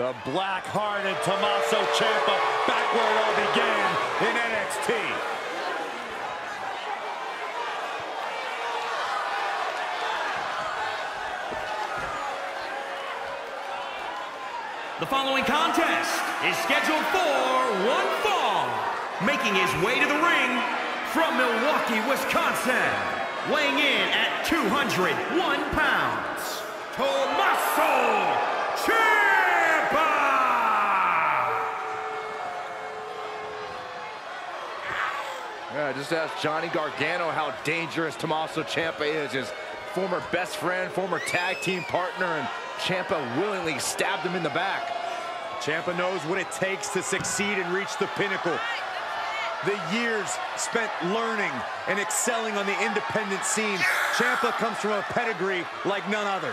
The black-hearted Tommaso Ciampa back where it all began in NXT. The following contest is scheduled for one fall. Making his way to the ring from Milwaukee, Wisconsin. Weighing in at 201 pounds. Tommaso Ciampa! Yeah, just ask Johnny Gargano how dangerous Tommaso Ciampa is. His former best friend, former tag team partner, and Ciampa willingly stabbed him in the back. Ciampa knows what it takes to succeed and reach the pinnacle. The years spent learning and excelling on the independent scene. Ciampa comes from a pedigree like none other.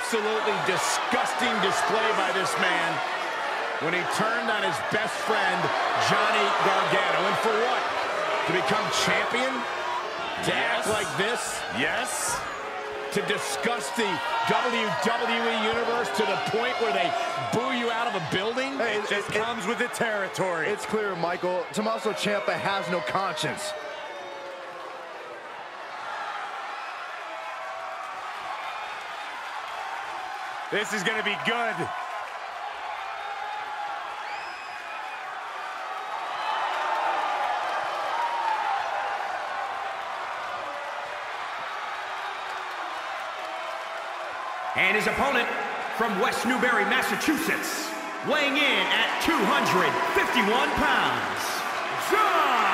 Absolutely disgusting display by this man when he turned on his best friend, Johnny Gargano. And for what? To become champion? To act like this? Yes. To disgust the WWE Universe to the point where they boo you out of a building? Hey, it, it, it comes with the territory. It's clear, Michael, Tommaso Ciampa has no conscience. This is going to be good. And his opponent from West Newbury, Massachusetts, weighing in at 251 pounds, John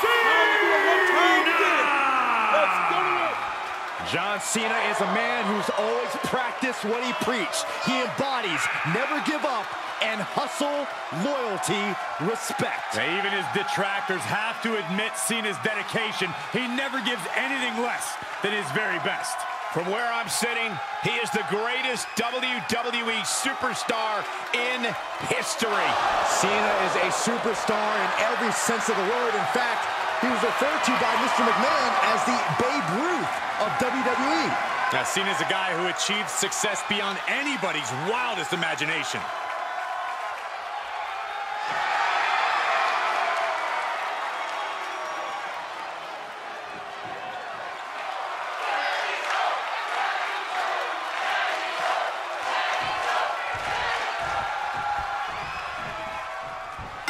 Cena! John Cena is a man who's always practiced what he preached. He embodies never give up and hustle, loyalty, respect. Now, even his detractors have to admit Cena's dedication. He never gives anything less than his very best. From where I'm sitting, he is the greatest WWE superstar in history. Cena is a superstar in every sense of the word. In fact, he was referred to by Mr. McMahon as the Babe Ruth of WWE. Now, Cena's a guy who achieved success beyond anybody's wildest imagination.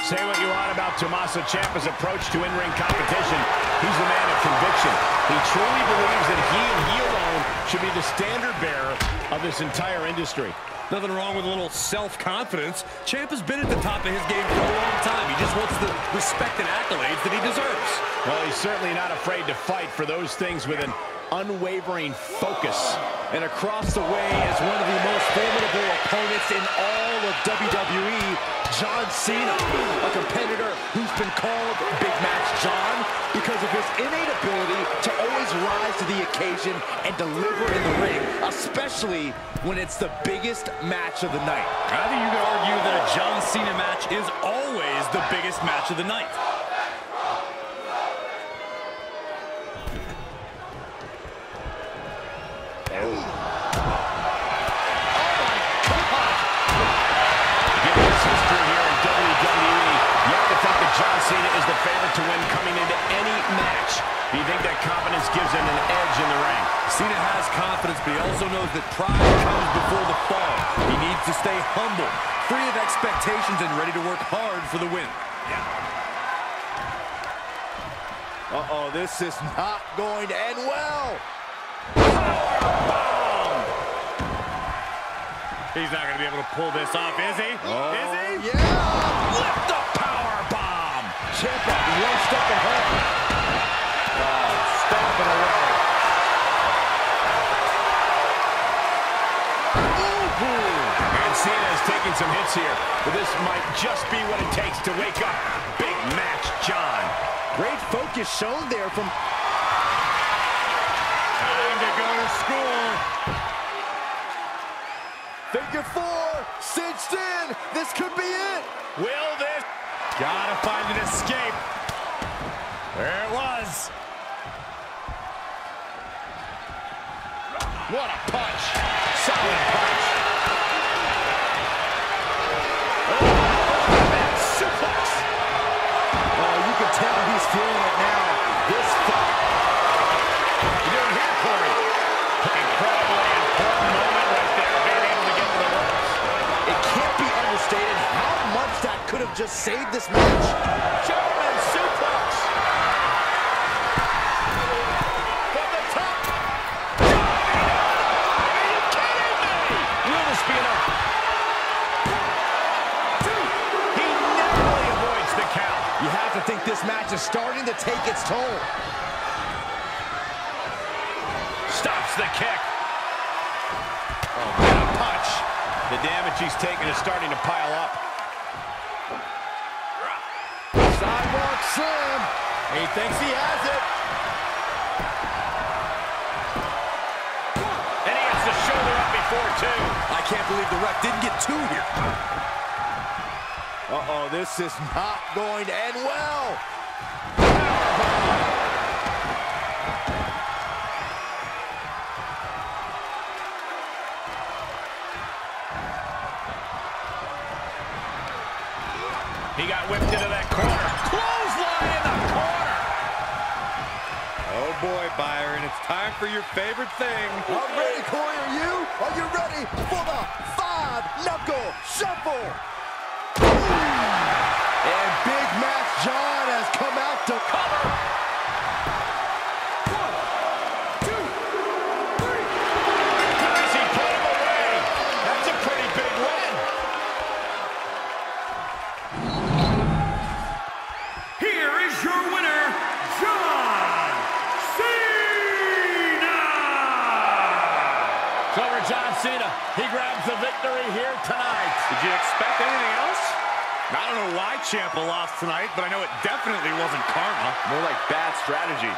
Say what you want about Tommaso Ciampa's approach to in-ring competition. He's a man of conviction. He truly believes that he and he alone should be the standard bearer of this entire industry. Nothing wrong with a little self-confidence. Champ has been at the top of his game for a long time. He just wants the respect and accolades that he deserves. Well, he's certainly not afraid to fight for those things with an unwavering focus. And across the way is one of the most formidable opponents in all of WWE, John Cena. A competitor who's been called Big Match John because of his innate ability to always rise to the occasion and deliver in the ring, especially when it's the biggest match of the night. I think you could argue that a John Cena match is always the biggest match of the night. John Cena is the favorite to win coming into any match. Do you think that confidence gives him an edge in the ring? Cena has confidence, but he also knows that pride comes before the fall. He needs to stay humble, free of expectations, and ready to work hard for the win. Yeah. Uh-oh, this is not going to end well. He's not going to be able to pull this off, is he? Oh, is he? Taking some hits here, but this might just be what it takes to wake up Big Match John. Great focus shown there from... Time to go to school. Figure four, cinched in. This could be it. Will this... Gotta find an escape. There it was. What a punch. Solid punch. Oh, suplex. Oh, you can tell he's feeling it now. This fight... You doing here, Corey? Incredibly important moment right there, being able to get to the ropes. It can't be understated how much that saved this match. German suplex. From the top. Are you kidding me? Will this be enough? He narrowly avoids the count. You have to think this match is starting to take its toll. Stops the kick. Oh, what a punch. The damage he's taken is starting to pile up. Sidewalk slam. He thinks he has it. And he has the shoulder up before, too. I can't believe the ref didn't get two here. Uh-oh, this is not going to end well. He got whipped into that time for your favorite thing. I'm ready, Corey. Are you? Are you ready for the five-knuckle shuffle? And Big Match John has come out to cover. Cena. He grabs the victory here tonight. Did you expect anything else? I don't know why Ciampa lost tonight, but I know it definitely wasn't karma. More like bad strategy.